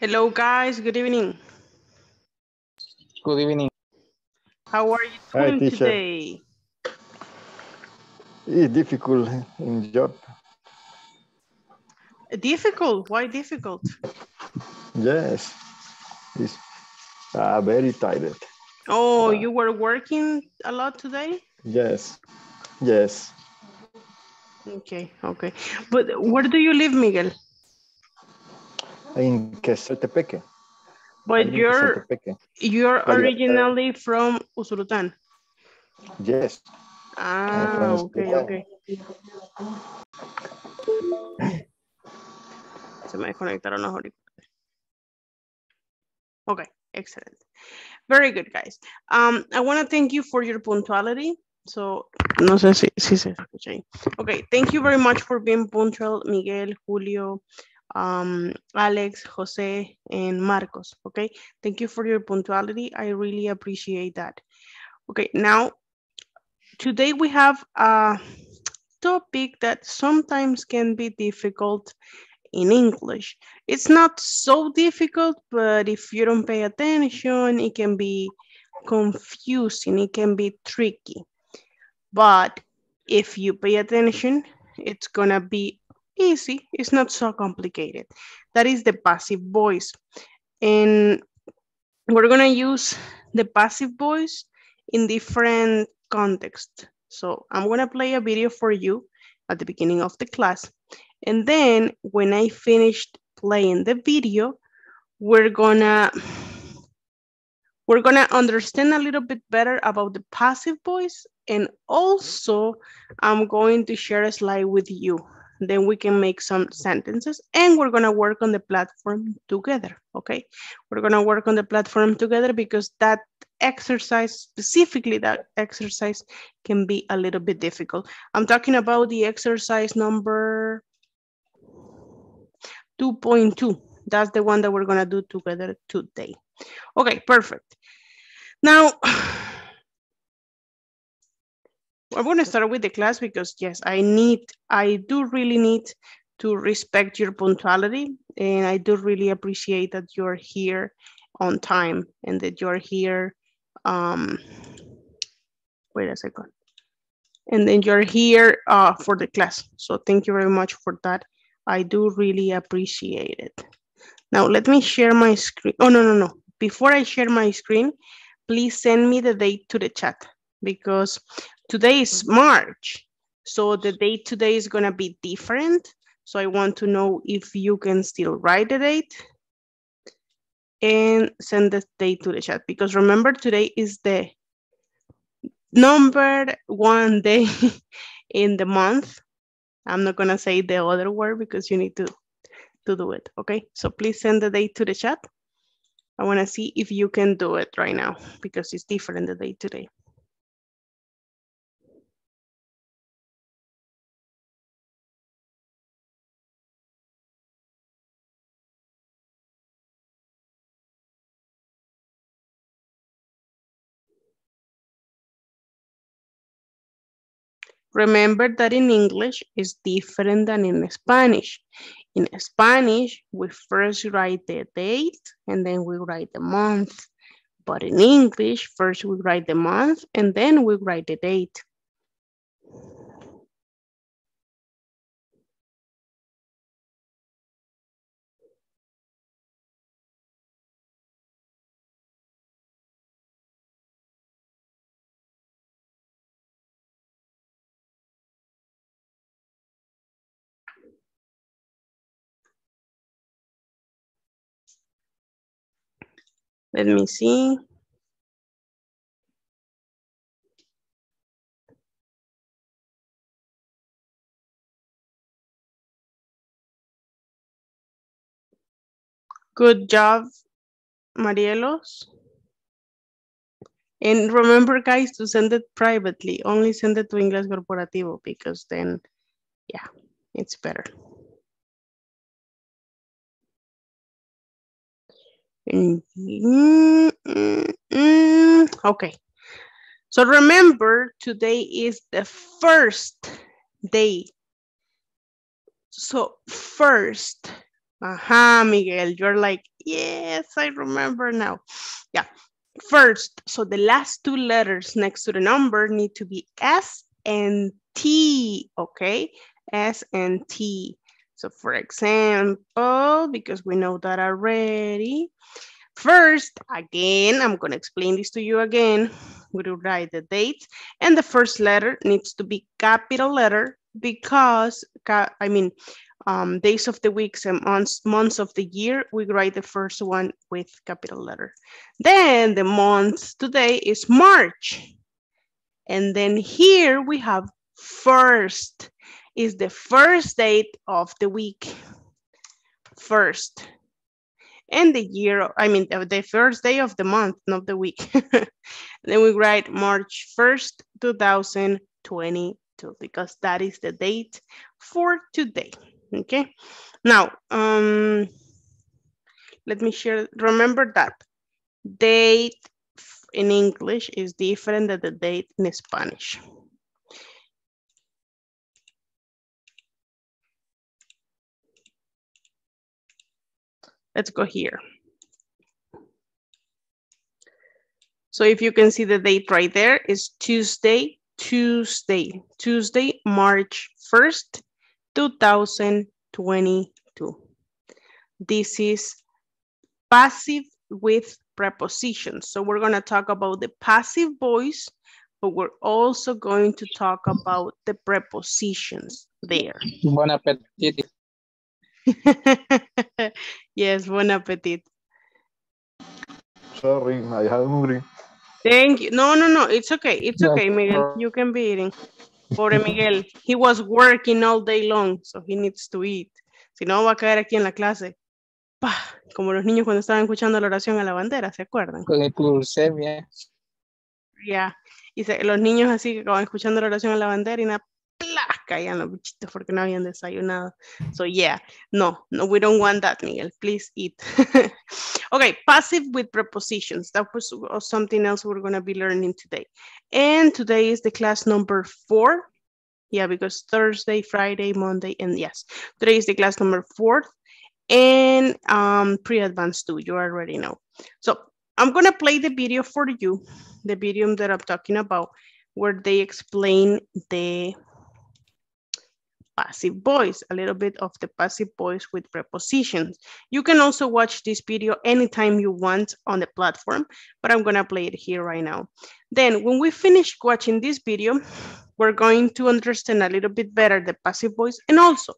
Hello, guys. Good evening. Good evening. How are you doing teacher. today? It's difficult in job. Difficult. Why difficult? Yes, it's uh, very tired. Oh, Uh, you were working a lot today? Yes, yes. Okay, okay. But where do you live, Miguel? In Quezaltepeque. But you're you're originally from Usulután. Yes, Ah, okay, okay. Se me desconectaron los auriculares. Okay, excellent. Very good, guys. Um, I want to thank you for your punctuality. So, no sé si, si se escucha ahí. Okay, thank you very much for being punctual, Miguel, Julio, um, Alex, Jose, and Marcos. Okay, thank you for your punctuality. I really appreciate that. Okay, now, today we have a topic that sometimes can be difficult in English. It's not so difficult, but if you don't pay attention, it can be confusing, it can be tricky. But if you pay attention, it's gonna be easy. It's not so complicated. That is the passive voice. And we're gonna use the passive voice in different contexts. So I'm gonna play a video for you at the beginning of the class. And then when I finished playing the video, we're gonna we're gonna understand a little bit better about the passive voice and also I'm going to share a slide with you. Then we can make some sentences and we're gonna work on the platform together, okay? We're gonna work on the platform together because that exercise, specifically that exercise can be a little bit difficult. I'm talking about the exercise number 2.2. That's the one that we're gonna do together today. Okay, perfect. Now, I'm gonna start with the class because yes, I need, I do really need to respect your punctuality and I do really appreciate that you're here on time and that you're here, um, wait a second. And then you're here uh, for the class. So thank you very much for that. I do really appreciate it. Now let me share my screen. Oh, no, no, no. Before I share my screen, please send me the date to the chat because today is mm-hmm. March. So the date today is gonna be different. So I want to know if you can still write the date and send the date to the chat because remember today is the number one day in the month. I'm not gonna say the other word because you need to, to do it, okay? So please send the date to the chat. I wanna see if you can do it right now because it's different the day today. Remember that in English is different than in Spanish. In Spanish, we first write the date and then we write the month. But in English, first we write the month and then we write the date. Let me see. Good job, Marielos. And remember, guys, to send it privately. Only send it to Inglés Corporativo because then, yeah, it's better. Mm-hmm. Mm-hmm. Okay. So remember, today is the first day. So first, aha, Miguel, you're like, yes, I remember now. Yeah, first, so the last two letters next to the number need to be S and T, okay? S and T. So for example, because we know that already, first, again, I'm gonna explain this to you again. We will write the date and the first letter needs to be capital letter because, I mean, um, days of the weeks and months, months of the year, we write the first one with capital letter. Then the month today is March. And then here we have first is the first date of the week. First. And the year, I mean, the first day of the month, not the week. then we write March 1st, 2022, because that is the date for today. Okay. Now, um, let me share, remember that date in English is different than the date in Spanish. Let's go here. So if you can see the date right there is Tuesday, Tuesday, Tuesday, March 1st, 2022. This is passive with prepositions. So we're gonna talk about the passive voice, but we're also going to talk about the prepositions there. Bon appetit. yes, bon appetit. Sorry, I am hungry. Thank you. No, no, no, it's okay. It's okay, Miguel. You can be eating. Pobre Miguel. He was working all day long, so he needs to eat. Si no, va a caer aquí en la clase. ¡Pah! Como los niños cuando estaban escuchando la oración a la bandera, ¿se acuerdan? Con glucemia. Ya. Y se- los niños así que estaban escuchando la oración a la bandera y nada, ¡plah! caían los bichitos porque no habían desayunado. So yeah, no, no, we don't want that, Miguel. Please eat. okay, passive with prepositions. That was something else we're gonna be learning today. And today is the class number four. Yeah, because Thursday, Friday, Monday, and yes, today is the class number four and um, pre-advanced too, you already know. So I'm gonna play the video for you, the video that I'm talking about, where they explain the passive voice, a little bit of the passive voice with prepositions. You can also watch this video anytime you want on the platform, but I'm gonna play it here right now. Then when we finish watching this video, we're going to understand a little bit better the passive voice and also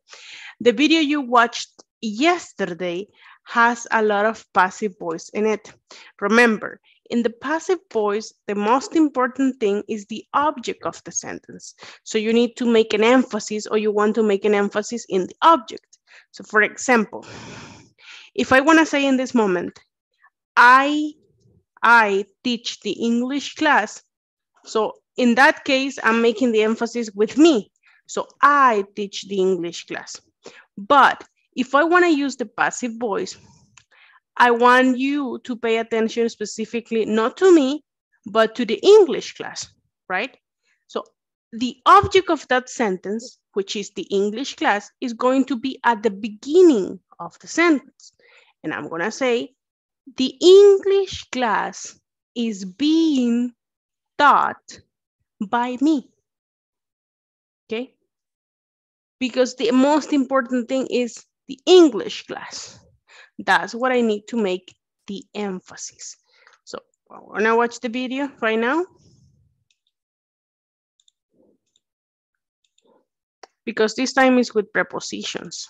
the video you watched yesterday has a lot of passive voice in it. Remember, in the passive voice, the most important thing is the object of the sentence. So you need to make an emphasis or you want to make an emphasis in the object. So for example, if I want to say in this moment, I, I teach the English class. So in that case, I'm making the emphasis with me. So I teach the English class. But if I want to use the passive voice, I want you to pay attention specifically, not to me, but to the English class, right? So the object of that sentence, which is the English class, is going to be at the beginning of the sentence. And I'm gonna say, the English class is being taught by me. Okay? Because the most important thing is the English class. That's what I need to make the emphasis. So I wanna watch the video right now. Because this time is with prepositions.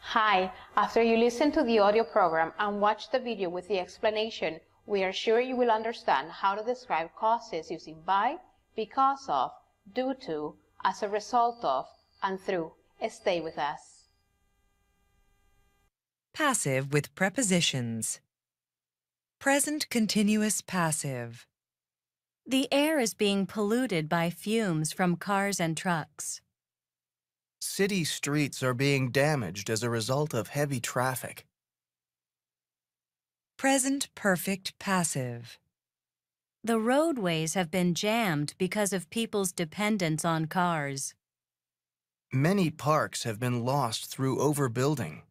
Hi, after you listen to the audio program and watch the video with the explanation, we are sure you will understand how to describe causes using by, because of, due to, as a result of, and through. Stay with us. Passive with prepositions. Present continuous passive. The air is being polluted by fumes from cars and trucks. City streets are being damaged as a result of heavy traffic. Present perfect passive. The roadways have been jammed because of people's dependence on cars. Many parks have been lost through overbuilding.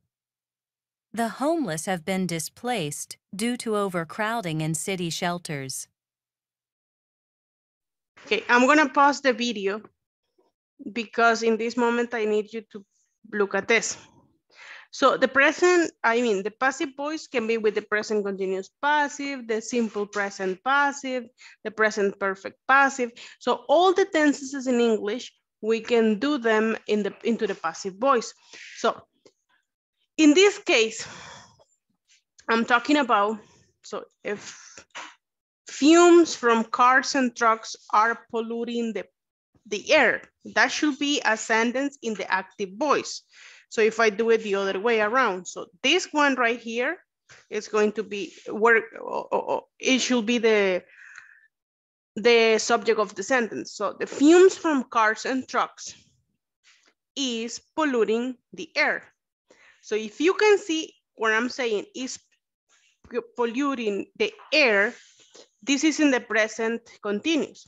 The homeless have been displaced due to overcrowding in city shelters. Okay, I'm gonna pause the video because in this moment I need you to look at this. So the present, I mean, the passive voice can be with the present continuous passive, the simple present passive, the present perfect passive. So all the tenses in English, we can do them in the into the passive voice. So in this case, I'm talking about, so if fumes from cars and trucks are polluting the, the air, that should be a sentence in the active voice. So if I do it the other way around, so this one right here is going to be where oh, oh, oh, it should be the the subject of the sentence. So the fumes from cars and trucks is polluting the air. So if you can see what I'm saying is polluting the air, this is in the present continuous.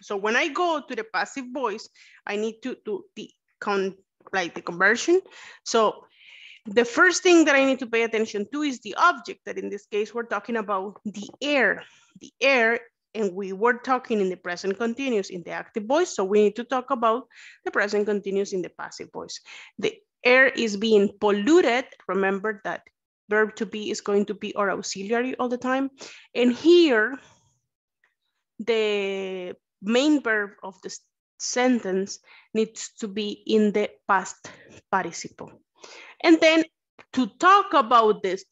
So when I go to the passive voice, I need to do the con like the conversion. So the first thing that I need to pay attention to is the object that in this case, we're talking about the air, the air, and we were talking in the present continuous in the active voice. So we need to talk about the present continuous in the passive voice. The air is being polluted. Remember that verb to be is going to be our auxiliary all the time. And here, the main verb of the sentence needs to be in the past participle. And then to talk about this,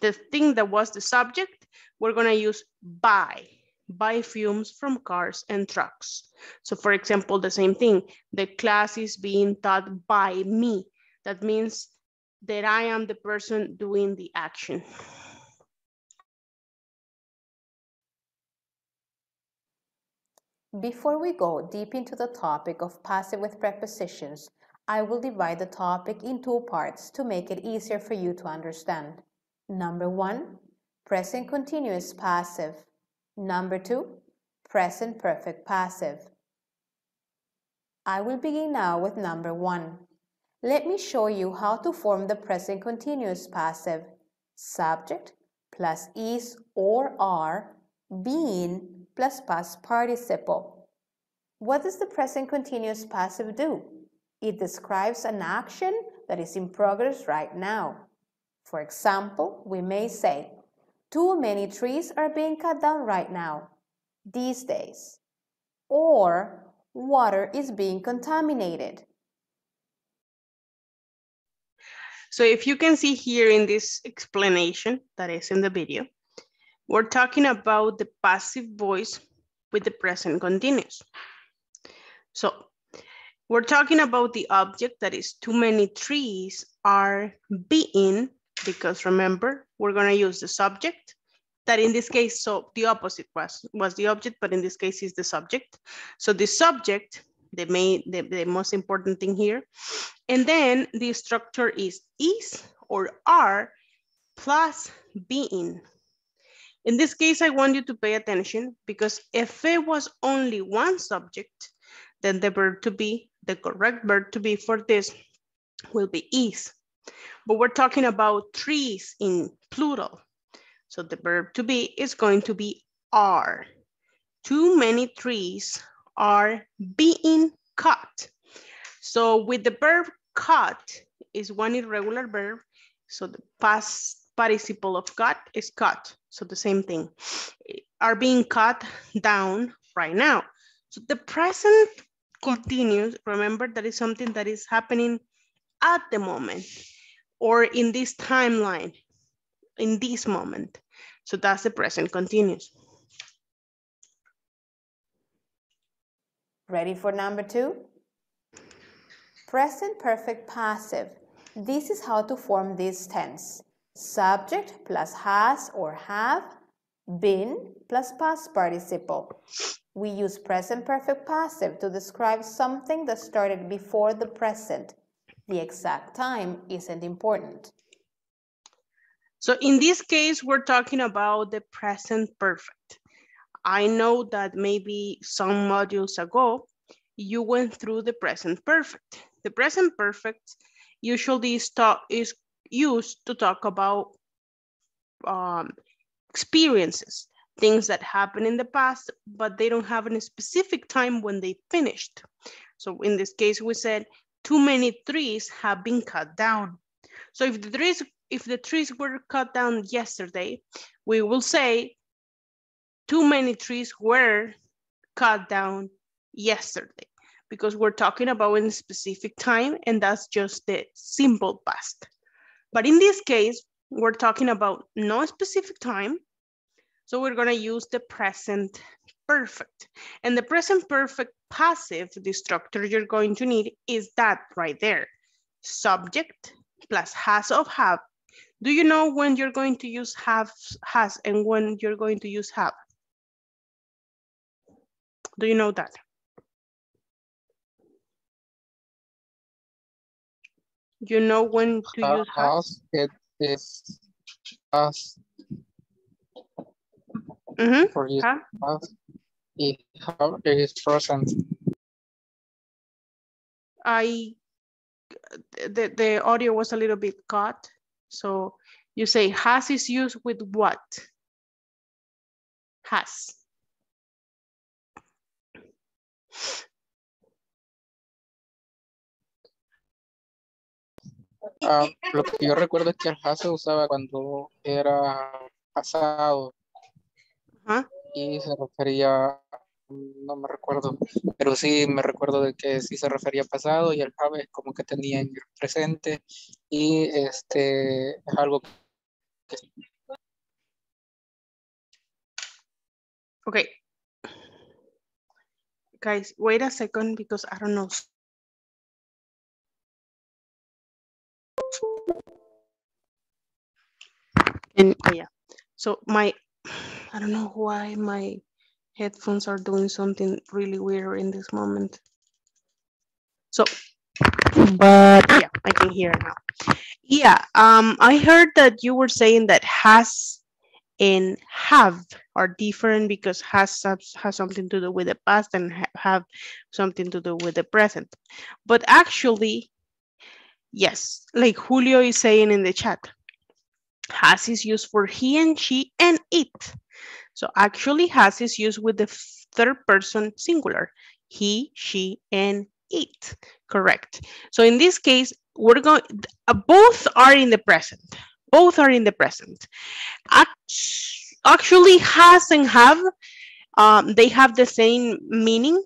the thing that was the subject, we're gonna use by, by fumes from cars and trucks. So for example, the same thing, the class is being taught by me. That means that I am the person doing the action. Before we go deep into the topic of passive with prepositions, I will divide the topic in two parts to make it easier for you to understand. Number one, present continuous passive. Number two, present perfect passive. I will begin now with number one. Let me show you how to form the present continuous passive. Subject plus is or are being plus past participle. What does the present continuous passive do? It describes an action that is in progress right now. For example, we may say, too many trees are being cut down right now, these days. Or, water is being contaminated. So if you can see here in this explanation that is in the video, we're talking about the passive voice with the present continuous. So we're talking about the object that is too many trees are being, because remember, we're gonna use the subject that in this case, so the opposite was, was the object, but in this case is the subject. So the subject, the main, the, the most important thing here. And then the structure is is or are plus being. In this case, I want you to pay attention because if it was only one subject, then the verb to be, the correct verb to be for this will be is. But we're talking about trees in plural. So the verb to be is going to be are. Too many trees are being cut. So with the verb cut is one irregular verb. So the past participle of cut is cut. So the same thing. Are being cut down right now. So the present continues. Remember that is something that is happening at the moment or in this timeline, in this moment. So that's the present continuous. Ready for number two? Present perfect passive. This is how to form this tense. Subject plus has or have, been plus past participle. We use present perfect passive to describe something that started before the present. The exact time isn't important. So in this case, we're talking about the present perfect. I know that maybe some modules ago, you went through the present perfect. The present perfect usually start, is used to talk about um, experiences, things that happened in the past, but they don't have any specific time when they finished. So in this case, we said too many trees have been cut down. So if the trees, if the trees were cut down yesterday, we will say too many trees were cut down yesterday because we're talking about in a specific time and that's just the simple past. But in this case, we're talking about no specific time. So we're gonna use the present perfect. And the present perfect passive, the structure you're going to need is that right there. Subject plus has of have. Do you know when you're going to use have, has, and when you're going to use have? Do you know that? You know when to Ha- use has? It is, has, Mhm. for use Ha? has. It have, it is present. I, the, the audio was a little bit cut. So you say has is used with what? Has. Ah, lo que yo recuerdo es que el se usaba cuando era pasado y se refería, no me recuerdo, pero sí me recuerdo de que sí se refería a pasado y el have es como que tenía en el presente y este es algo que Okay. Guys, wait a second because I don't know. And oh yeah, so my, I don't know why my headphones are doing something really weird in this moment. So, but yeah, I can hear it now. Yeah, um, I heard that you were saying that has and have are different because has has something to do with the past and have something to do with the present. But actually, yes, like Julio is saying in the chat, has is used for he and she and it. So actually has is used with the third person singular, he, she, and it. Correct. So in this case, we're going, uh, both are in the present. Both are in the present. Act- Actually, has and have, um, they have the same meaning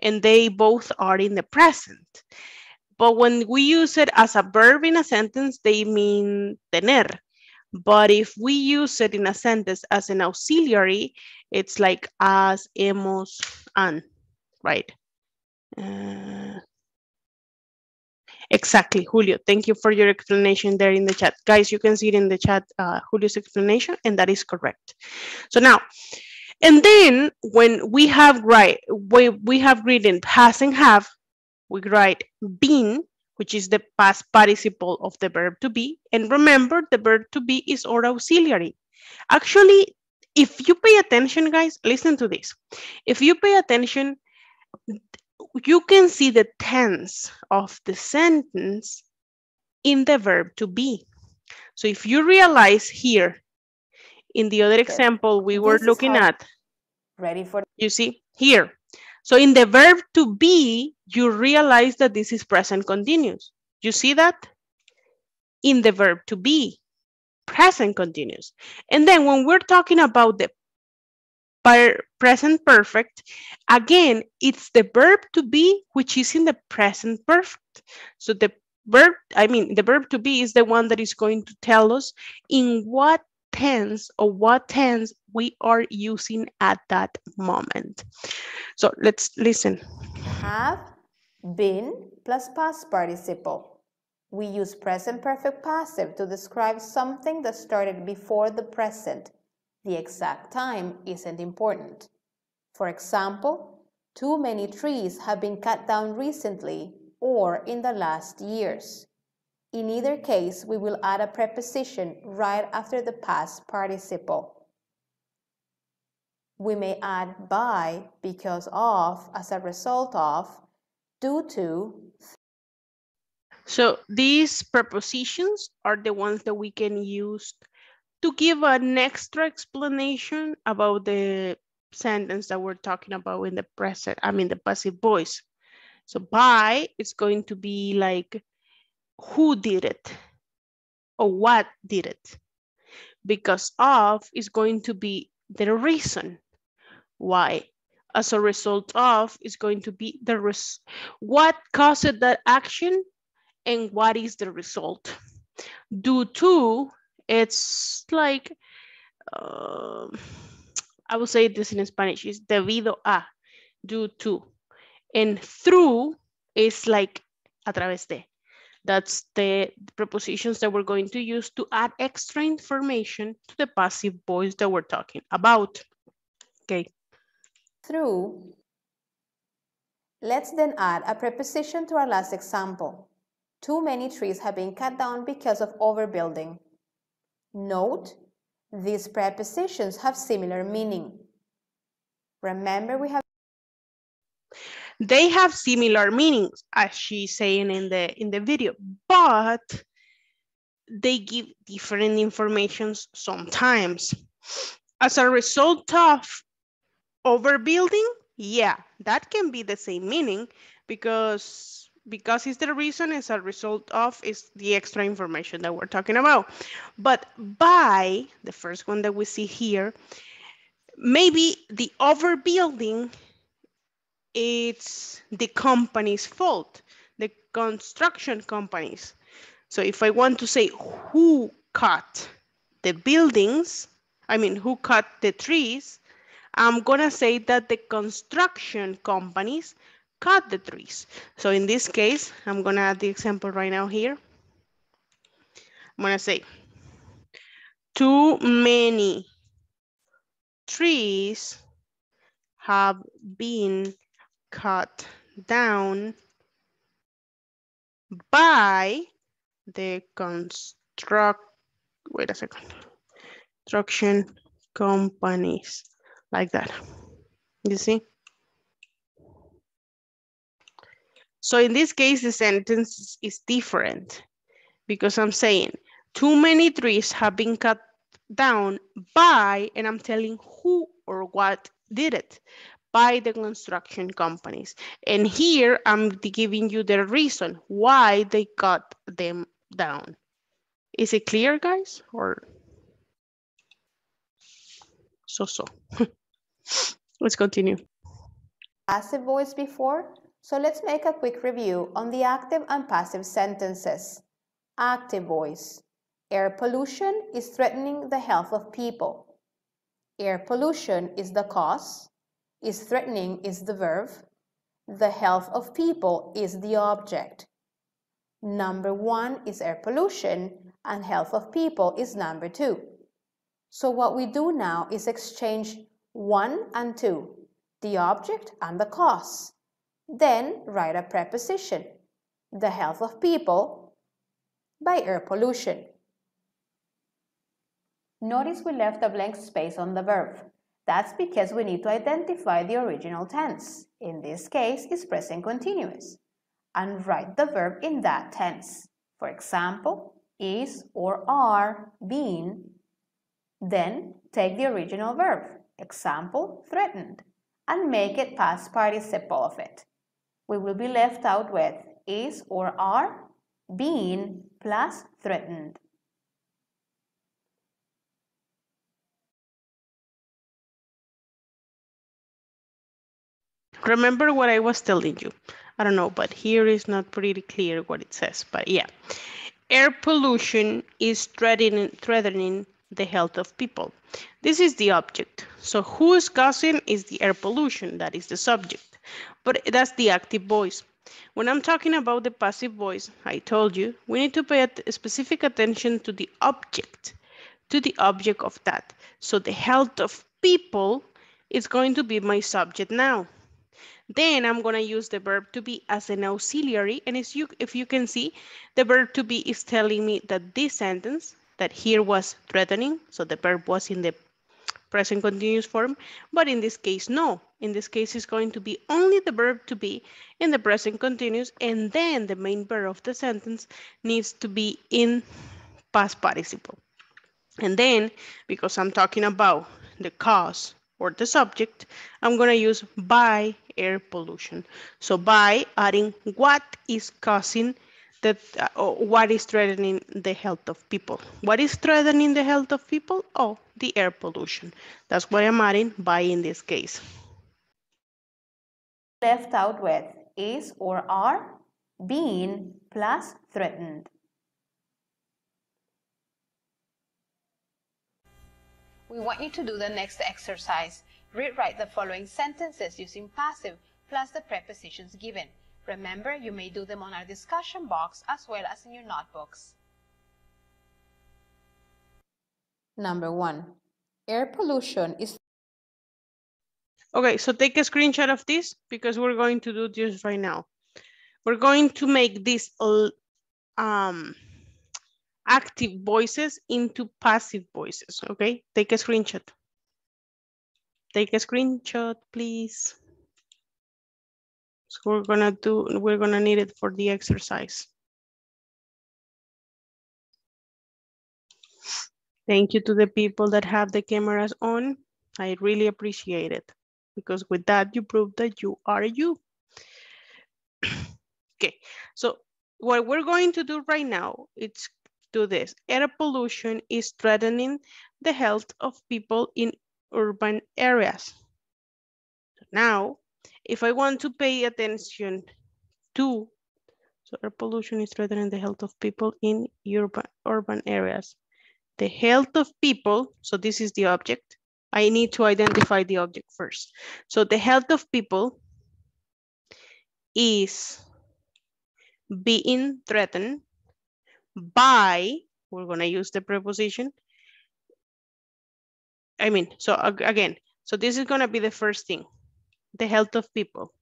and they both are in the present. But when we use it as a verb in a sentence, they mean tener. But if we use it in a sentence as an auxiliary, it's like as, hemos, an, right? Uh, exactly, Julio. Thank you for your explanation there in the chat. Guys, you can see it in the chat, uh, Julio's explanation, and that is correct. So now, and then when we have right, we, we have written has and have, we write been which is the past participle of the verb to be. And remember, the verb to be is our auxiliary. Actually, if you pay attention, guys, listen to this. If you pay attention, you can see the tense of the sentence in the verb to be. So if you realize here, in the other Okay. example we were This is looking at, Ready for you see here. So in the verb to be, you realize that this is present continuous. You see that? In the verb to be, present continuous. And then when we're talking about the present perfect, again, it's the verb to be which is in the present perfect. So the verb, I mean, the verb to be is the one that is going to tell us in what tense or what tense we are using at that moment. So let's listen. have, been, plus past participle. We use present perfect passive to describe something that started before the present. The exact time isn't important. For example, too many trees have been cut down recently or in the last years. In either case, we will add a preposition right after the past participle. We may add by, because of, as a result of, due to, So these prepositions are the ones that we can use to give an extra explanation about the sentence that we're talking about in the present, I mean the passive voice. So by is going to be like who did it or what did it. Because of is going to be the reason why. As a result of is going to be the res what caused that action and what is the result. Due to, it's like, um, I will say this in Spanish, is debido a, due to. And through is like a través de. That's the prepositions that we're going to use to add extra information to the passive voice that we're talking about. Okay, through. Let's then add a preposition to our last example. Too many trees have been cut down because of overbuilding. Note, these prepositions have similar meaning. Remember we have they have similar meanings as she's saying in the in the video but they give different informations sometimes. As a result of overbuilding yeah that can be the same meaning because because it's the reason as a result of is the extra information that we're talking about. But by the first one that we see here maybe the overbuilding it's the company's fault, the construction companies. So if I want to say who cut the buildings, I mean, who cut the trees, I'm gonna say that the construction companies cut the trees. So in this case, I'm gonna add the example right now here. I'm gonna say, too many trees have been cut down by the construct, wait a second, construction companies, like that. You see? So in this case, the sentence is different because I'm saying too many trees have been cut down by, and I'm telling who or what did it by the construction companies. And here I'm giving you the reason why they cut them down. Is it clear, guys? Or so so. Let's continue. passive voice before, so let's make a quick review on the active and passive sentences. Active voice. Air pollution is threatening the health of people. Air pollution is the cause. Is threatening is the verb. The health of people is the object. Number one is air pollution and health of people is number two. So what we do now is exchange one and two, the object and the cause. Then write a preposition. the health of people by air pollution. Notice we left a blank space on the verb. That's because we need to identify the original tense. In this case, it's present continuous. And write the verb in that tense. For example, is or are being. Then take the original verb, example, threatened, and make it past participle of it. We will be left out with is or are being plus threatened. Remember what I was telling you. I don't know, but here is not pretty clear what it says, but yeah. Air pollution is threatening, threatening the health of people. This is the object. So who is causing is the air pollution, that is the subject. But that's the active voice. When I'm talking about the passive voice, I told you, we need to pay at specific attention to the object, to the object of that. So the health of people is going to be my subject now. Then I'm going to use the verb to be as an auxiliary. And as you, if you can see, the verb to be is telling me that this sentence that here was threatening. So the verb was in the present continuous form. But in this case, no. In this case, it's going to be only the verb to be in the present continuous. And then the main verb of the sentence needs to be in past participle. And then, because I'm talking about the cause or the subject, I'm going to use by air pollution. So by adding what is causing that uh, what is threatening the health of people. What is threatening the health of people? Oh, the air pollution. That's what I'm adding by in this case. Left out with is or are being plus threatened. We want you to do the next exercise. Rewrite the following sentences using passive plus the prepositions given. Remember, you may do them on our discussion box as well as in your notebooks. Number one, air pollution is Okay, so take a screenshot of this because we're going to do this right now. We're going to make this um, active voices into passive voices, okay? Take a screenshot. Take a screenshot, please. So we're gonna do, we're gonna need it for the exercise. Thank you to the people that have the cameras on. I really appreciate it because with that you prove that you are you. okay, so what we're going to do right now, it's do this. Air pollution is threatening the health of people in urban areas. Now, if I want to pay attention to, so air pollution is threatening the health of people in urban, urban areas. The health of people, so this is the object. I need to identify the object first. So the health of people is being threatened by, we're gonna use the preposition. I mean, so again, so this is gonna be the first thing. The health of people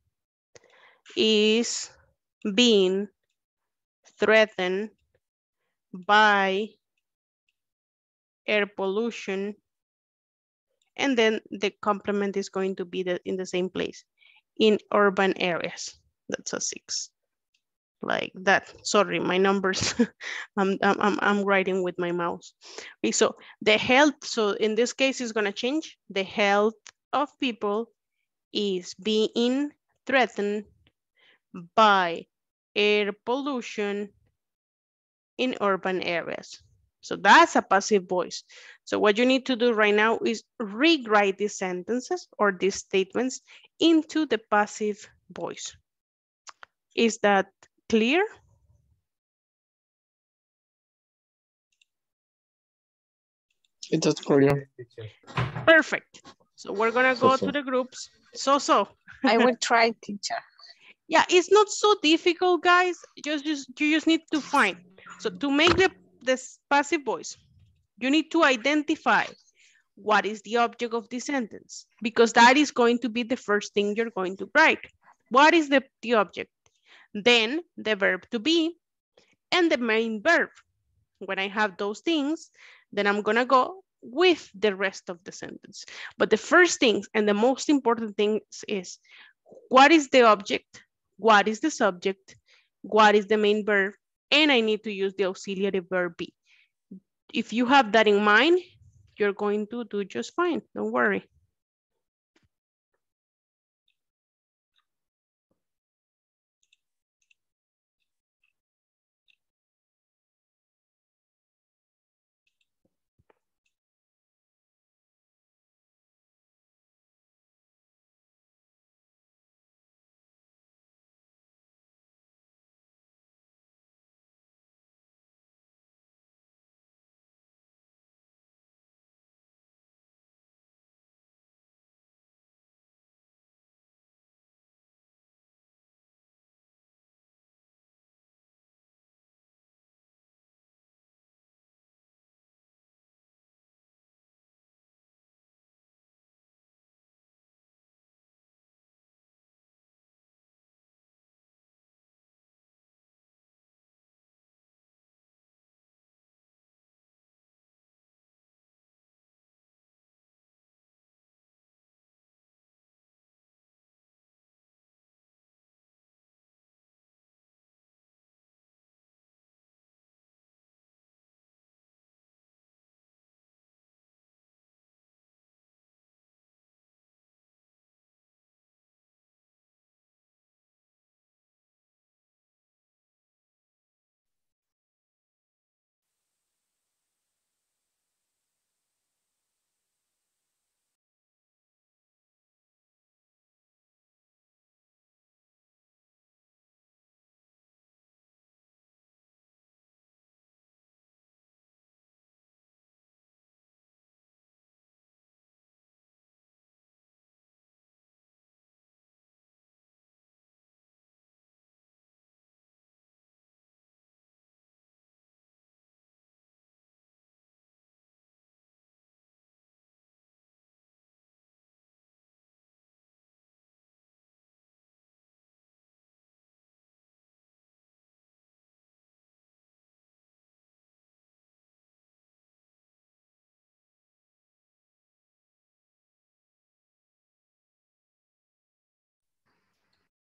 is being threatened by air pollution and then the complement is going to be the, in the same place in urban areas. That's a six like that sorry my numbers I'm, I'm i'm writing with my mouse okay so the health so in this case is going to change the health of people is being threatened by air pollution in urban areas. So that's a passive voice. So what you need to do right now is rewrite these sentences or these statements into the passive voice. Is that clear? It is clear. Perfect. So we're gonna go so, so. to the groups. So, so. I will try, teacher. Yeah, it's not so difficult, guys. Just, just you just need to find. So to make the this passive voice, you need to identify what is the object of the sentence because that is going to be the first thing you're going to write. What is the, the object? Then the verb to be, and the main verb. When I have those things, then I'm gonna go with the rest of the sentence. But the first things and the most important things is what is the object, what is the subject, what is the main verb, and I need to use the auxiliary verb be. If you have that in mind, you're going to do just fine, don't worry.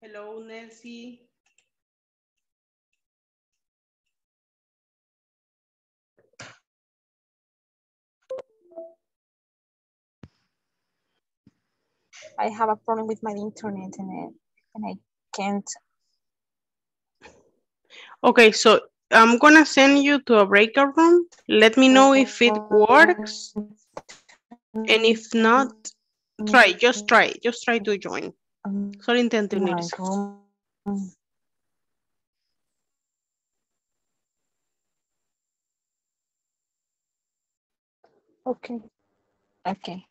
Hello, Nancy. I have a problem with my internet and, it, and I can't. Okay, so I'm gonna send you to a breakout room. Let me know if it works. And if not, try, just try, just try to join. Solo intente unirse. Okay. Okay.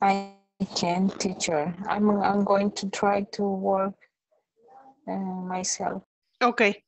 I can't, teacher. I'm, I'm going to try to work uh, myself. Okay.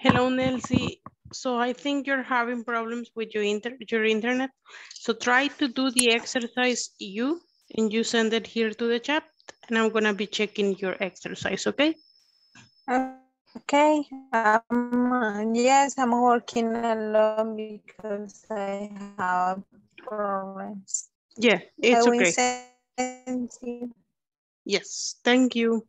Hello, Nelsie. So I think you're having problems with your inter your internet. So try to do the exercise you and you send it here to the chat and I'm gonna be checking your exercise, okay? Okay, um, yes, I'm working alone because I have problems. Yeah, it's okay. Yes, thank you.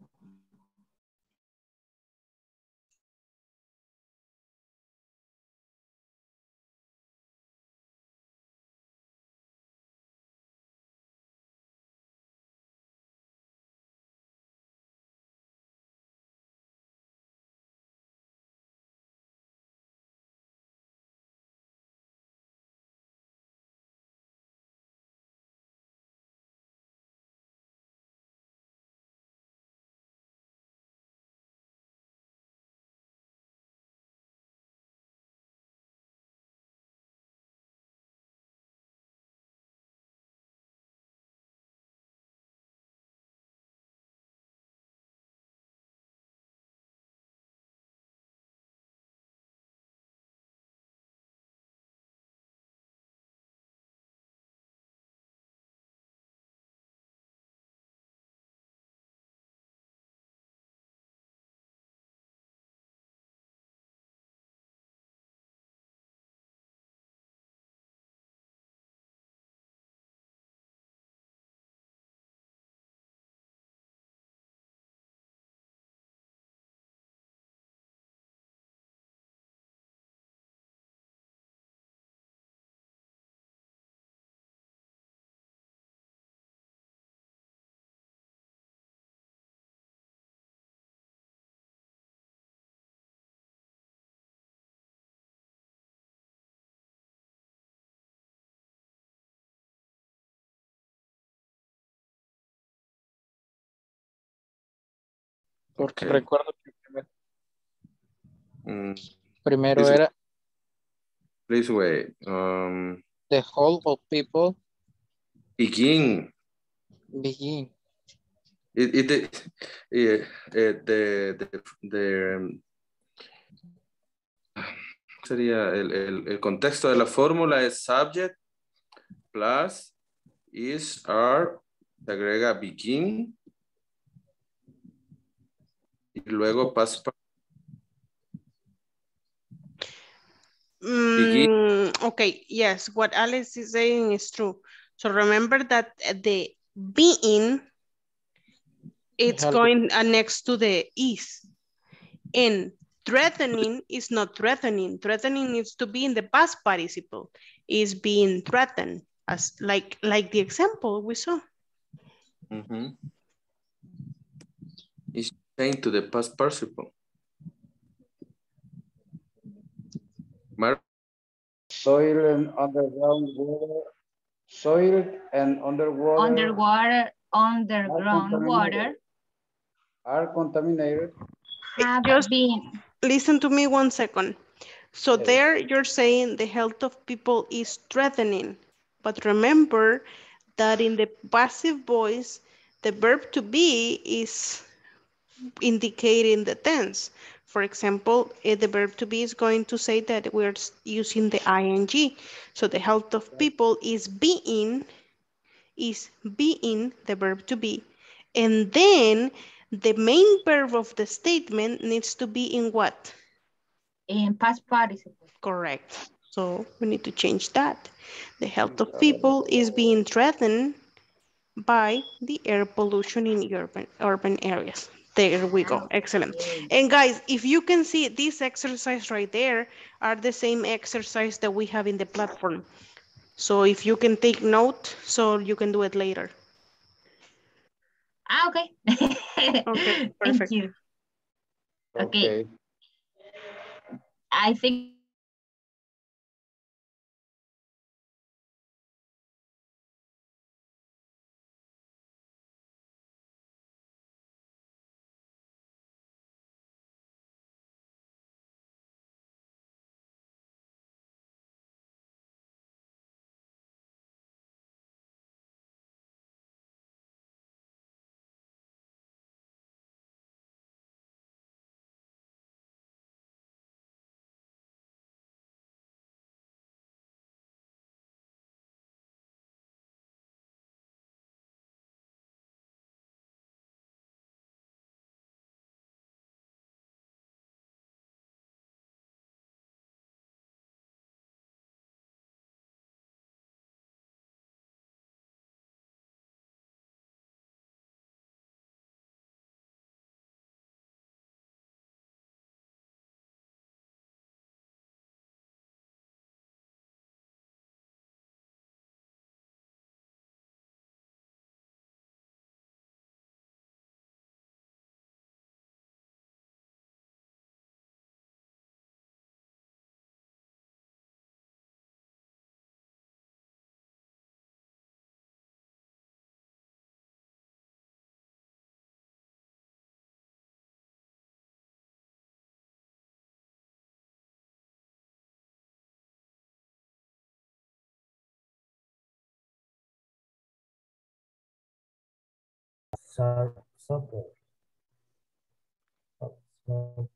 Porque recuerdo que primero, Mm, primero This- era please wait. Um, the whole of people begin. begin. It, it, it, eh, the, the, the, um, sería el, el, el contexto de la fórmula es subject plus is, are, se agrega begin luego past par- Mm, okay, yes, what Alex is saying is true. So remember that the being, it's algo- going uh, next to the is. And threatening is not threatening. Threatening needs to be in the past participle. Is being threatened, as like like the example we saw. Mhm. Is changed to the past participle. Mar- soil and underground water, soil and underwater underwater, underground water are contaminated. have Just- been, Listen to me one second. So Yes. there you're saying the health of people is threatening. But remember that in the passive voice, the verb to be is indicating the tense. For example, eh, the verb to be is going to say that we're using the ing. So the health of people is being, is being the verb to be. And then the main verb of the statement needs to be in what? in past participle. Correct. So we need to change that. The health of people is being threatened by the air pollution in urban, urban areas. There we go. Excellent. And guys, if you can see this exercise right there are the same exercise that we have in the platform. So if you can take note, so you can do it later. Ah, okay. Okay, Thank perfect. you. Okay. Okay. I think Sub, suburb. Sub, suburb.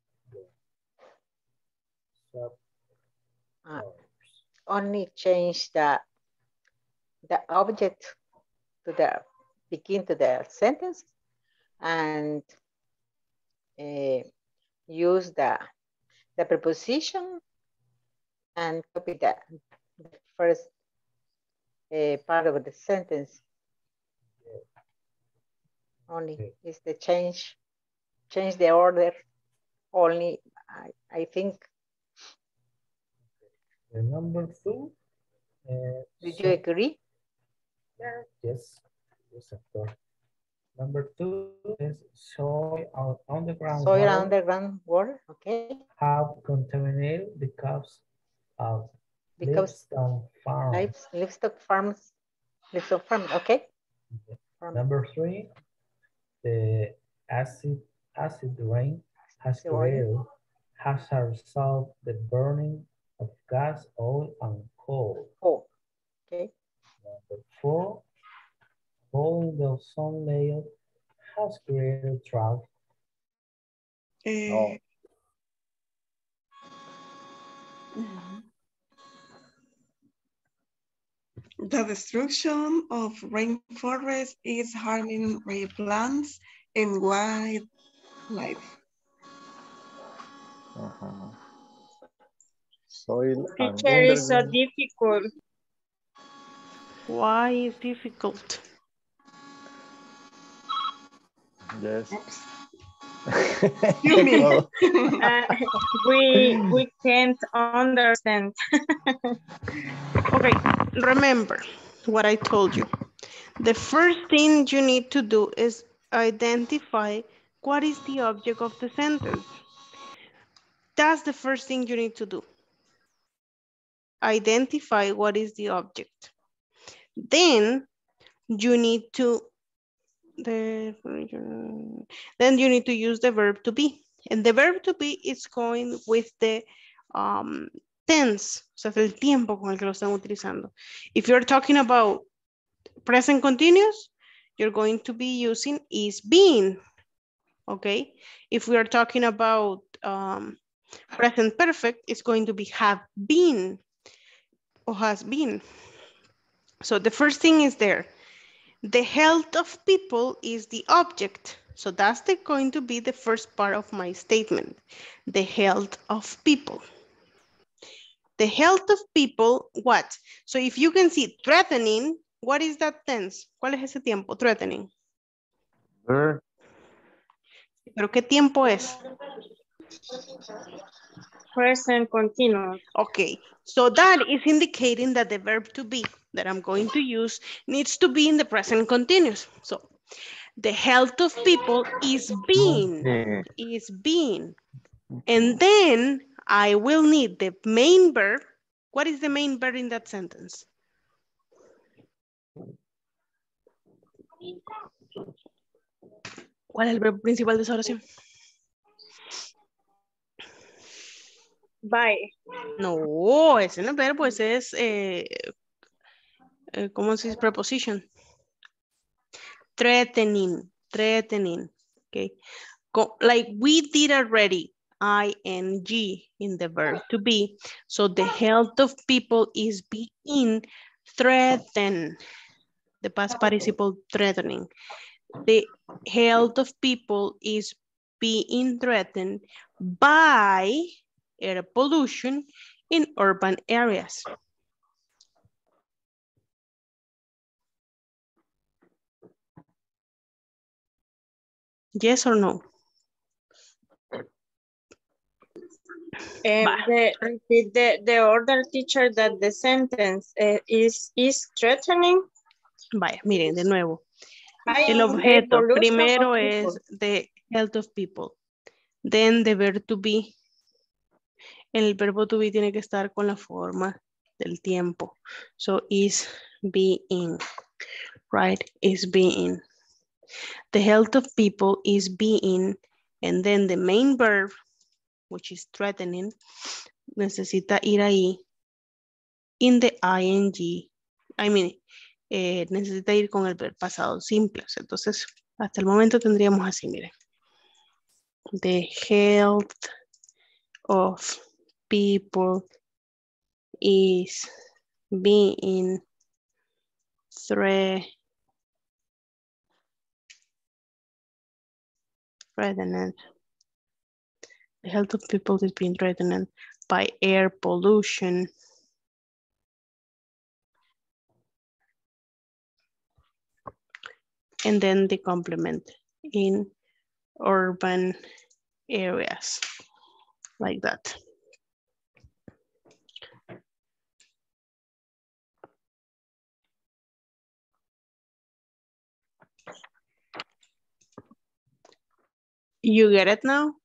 Sub, Uh, only change the the object to the begin to the sentence and uh, use the the preposition and copy the, the first uh, part of the sentence. Only is the change change the order. Only I I think. The number two. Uh, Did you agree? Yes, yes, of course. Number two is soil on underground Soil water underground water. Okay. have contaminated because of Because livestock farm. Lives, livestock farms, livestock farm. Okay. Farm. Number three, the acid acid rain has Acid created has a the burning of gas, oil, and coal. Coal. Okay. Number four, hole in the ozone layer has created drought. Eh, mhm. The destruction of rainforests is harming rare plants and wildlife. Uh-huh. Soil and Teacher is so difficult. Why is difficult? Yes. You mean? Uh, we we can't understand. Okay, remember what I told you. The first thing you need to do is identify what is the object of the sentence. That's the first thing you need to do. Identify what is the object. Then you need to the then you need to use the verb to be. And the verb to be is going with the um, tense, o sea, el tiempo con el que lo están utilizando. If you're talking about present continuous, you're going to be using is being, okay? If we are talking about um, present perfect, it's going to be have been or has been. So the first thing is there. The health of people is the object. So that's the, going to be the first part of my statement. The health of people. The health of people, what? So if you can see threatening, what is that tense? ¿Cuál es ese tiempo? Threatening. ¿Pero qué tiempo es? Present continuous. Okay, so that is indicating that the verb to be that I'm going to use needs to be in the present continuous. So the health of people is being, is being. And then I will need the main verb. What is the main verb in that sentence? ¿Cuál es el verbo principal de esa oración? Bye. No, ese no es verbo, ese es, eh, eh, ¿cómo se dice? Preposition. Threatening, threatening, okay. Like we did already, ing in the verb to be. So the health of people is being threatened. The past participle threatening. The health of people is being threatened by air pollution in urban areas. Yes or no? And the, the, the order teacher that the sentence uh, is, is threatening. Vaya, miren, de nuevo. El objeto primero es the health of people. Then the verb to be. El verbo to be tiene que estar con la forma del tiempo. So is being, right? Is being. The health of people is being, and then the main verb, which is threatening, necesita ir ahí in the ing. I mean, eh, necesita ir con el verbo pasado simple. Entonces, Hasta el momento tendríamos así, miren. The health of people is being threatened. The health of people is being threatened by air pollution. And then the complement in urban areas like that. You get it now?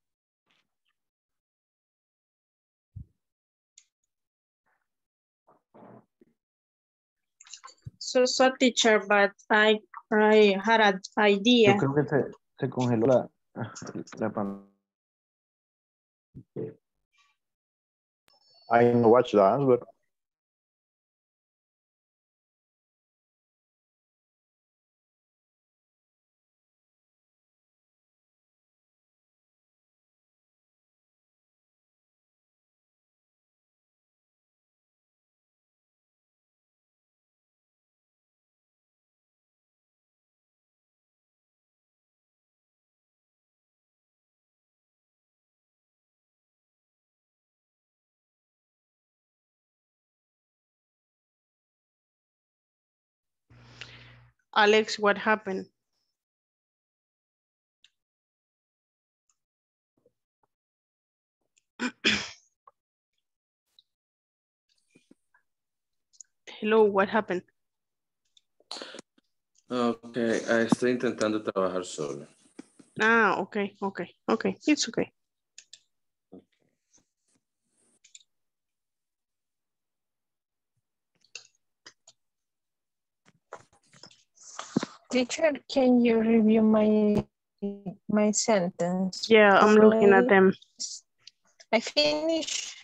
So, so teacher, but I, I had an idea. Yo creo que se, se congeló la, la pan- I didn't watch that, but Alex, what happened? Hello, what happened? Ok, ah, estoy intentando trabajar solo. Ah, okay, okay, okay, it's okay. Teacher, can you review my my sentence? Yeah, I'm looking at them. I finish.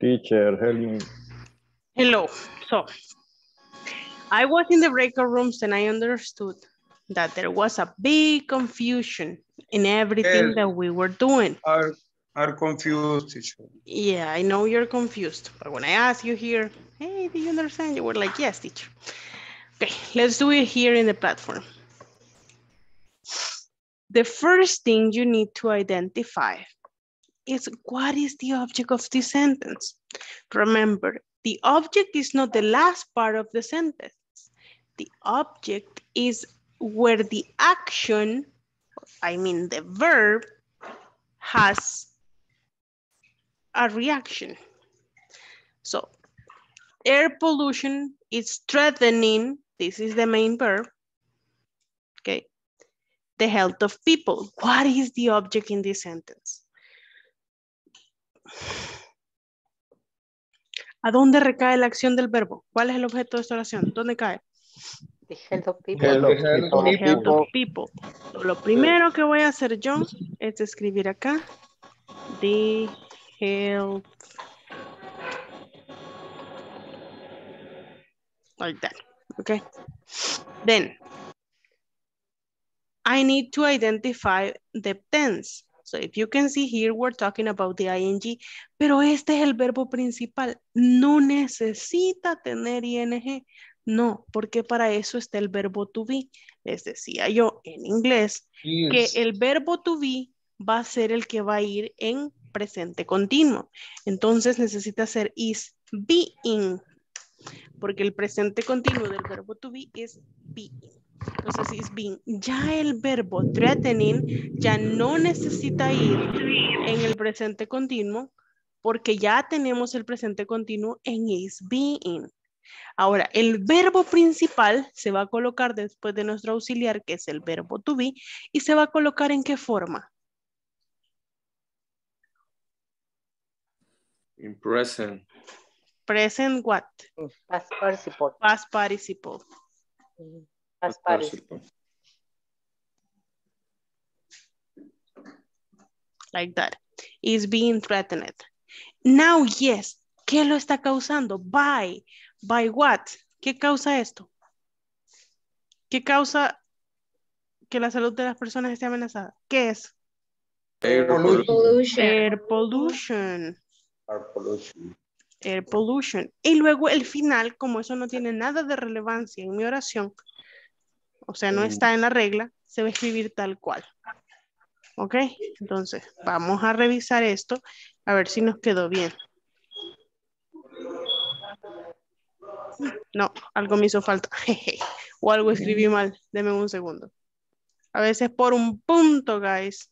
Teacher, help me. Hello, so I was in the breakout rooms and I understood that there was a big confusion in everything El- that we were doing. Are, are confused, teacher. Yeah, I know you're confused, but when I ask you here, hey, do you understand? You were like, yes, teacher. Okay, let's do it here in the platform. The first thing you need to identify is what is the object of the sentence? Remember, the object is not the last part of the sentence. The object is where the action, I mean the verb, has a reaction. So air pollution is threatening, this is the main verb, okay, the health of people. What is the object in this sentence? ¿A dónde recae la acción del verbo? ¿Cuál es el objeto de esta oración? ¿Dónde cae? The health of people. The health of people. Lo primero que voy a hacer yo es escribir acá. The health. Like that. Okay. Then I need to identify the tense. So if you can see here, we're talking about the ing, pero este es el verbo principal. No necesita tener ing. No, porque para eso está el verbo to be. Les decía yo en inglés que el verbo to be va a ser el que va a ir en presente continuo. Entonces necesita ser is being, porque el presente continuo del verbo to be es being. Entonces is being. Ya el verbo threatening ya no necesita ir en el presente continuo porque ya tenemos el presente continuo en is being. Ahora, el verbo principal se va a colocar después de nuestro auxiliar, que es el verbo to be, y se va a colocar en qué forma. In present. Present what? Past participle. Past participle. Past participle. Like that. Is being threatened. Now, yes. ¿Qué lo está causando? By. By what? ¿Qué causa esto? ¿Qué causa que la salud de las personas esté amenazada? ¿Qué es? Air Pollution. Air pollution. Air pollution. Air pollution. Y luego el final, como eso no tiene nada de relevancia en mi oración, o sea, no Mm. está en la regla, se va a escribir tal cual. ¿Ok? Entonces, vamos a revisar esto, a ver si nos quedó bien. No, algo me hizo falta. jeje, o algo escribí mal. Deme un segundo. A veces por un punto, guys.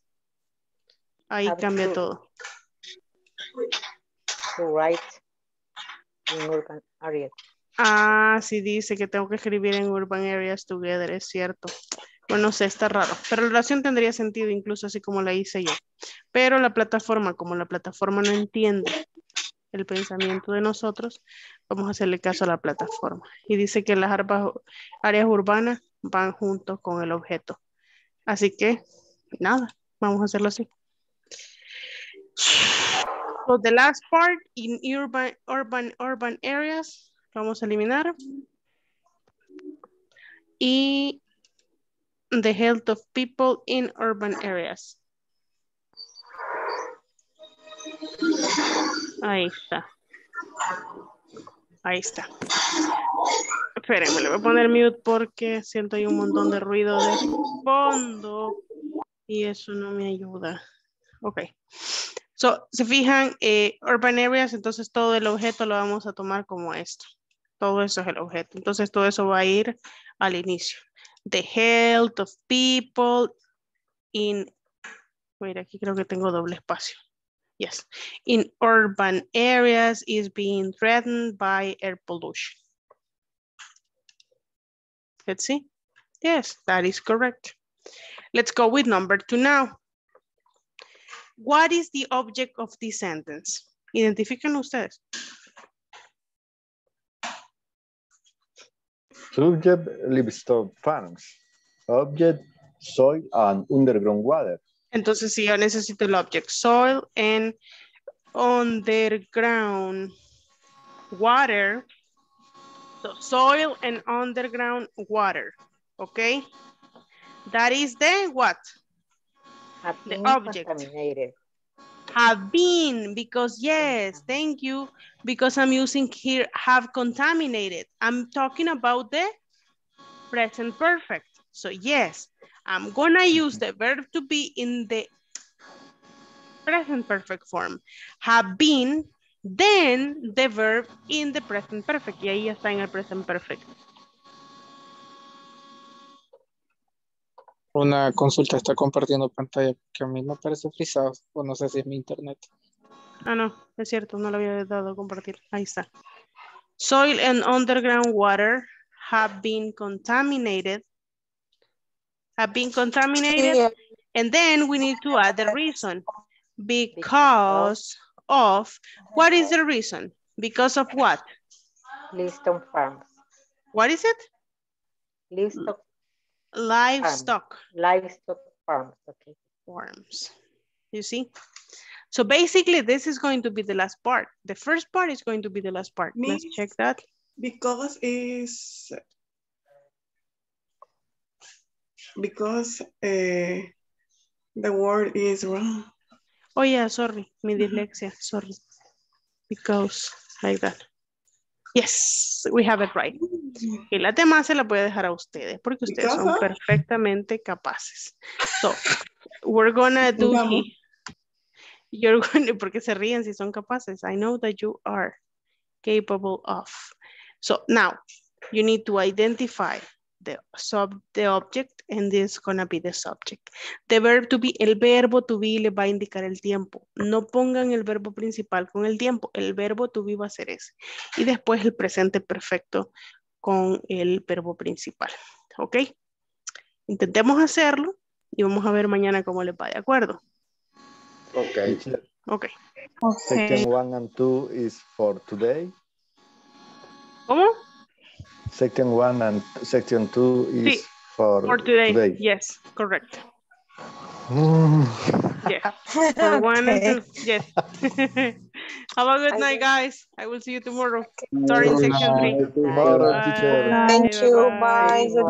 Ahí Have cambia to- todo. To write in urban. Ah, sí dice que tengo que escribir en Urban Areas Together, es cierto. Bueno, no sé, está raro. Pero la oración tendría sentido incluso así como la hice yo. Pero la plataforma, como la plataforma no entiende el pensamiento de nosotros, vamos a hacerle caso a la plataforma. Y dice que las áreas urbanas van juntos con el objeto. Así que, nada, vamos a hacerlo así. So the last part in urban, urban, urban areas, vamos a eliminar. Y the health of people in urban areas. Ahí está. Ahí está. Espérenme, le voy a poner mute porque siento ahí un montón de ruido de fondo y eso no me ayuda. Ok. So, se fijan, eh, urban areas, entonces todo el objeto lo vamos a tomar como esto. Todo eso es el objeto. Entonces todo eso va a ir al inicio. The health of people in, wait, aquí creo que tengo doble espacio. Yes, in urban areas is being threatened by air pollution. Let's see. Yes, that is correct. Let's go with number two now. What is the object of this sentence? Identifican ustedes. Subject, livestock farms. Object, soil and underground water. Entonces, si yo necesito el object soil and underground water. So soil and underground water. Okay. That is the what? Have The object. contaminated. Have been, because yes, thank you. Because I'm using here have contaminated. I'm talking about the present perfect. So yes, I'm gonna use the verb to be in the present perfect form. Have been, then the verb in the present perfect. Y ahí está en el present perfect. Una consulta está compartiendo pantalla que a mí me parece frisado, o no sé si es mi internet. Ah, no, es cierto, no lo había dado a compartir. Ahí está. Soil and underground water have been contaminated. Have been contaminated. Yeah. And then we need to add the reason. Because of, what is the reason? Because of what? Liston farms. What is it? Livestock Livestock livestock farms. Okay. farms. You see? So basically, this is going to be the last part. The first part is going to be the last part. Let's check that. Because is because uh, the word is wrong. Oh yeah, sorry, mi dyslexia, sorry. Because, like that. Yes, we have it right. Y las demás se las voy a dejar a ustedes porque ustedes son perfectamente capaces. So, we're gonna do Vamos. You're going porque se ríen si son capaces. I know that you are capable of. So now you need to identify the sub, the object, and this is gonna be the subject. The verb to be, el verbo to be le va a indicar el tiempo. No pongan el verbo principal con el tiempo. El verbo to be va a ser ese. Y después el presente perfecto con el verbo principal. ¿Ok? Intentemos hacerlo y vamos a ver mañana cómo les va, ¿de acuerdo? Okay. Ok. Section one and two is for today. ¿Cómo? Section one and section two is Sí, for, For today. today. Yes, correct. Mm. Yeah. For one and Okay. two. Yes. Have a good night, guys. I will see you tomorrow. Sorry, in section three. Tomorrow, Bye. teacher. Thank you. Bye. Bye. Good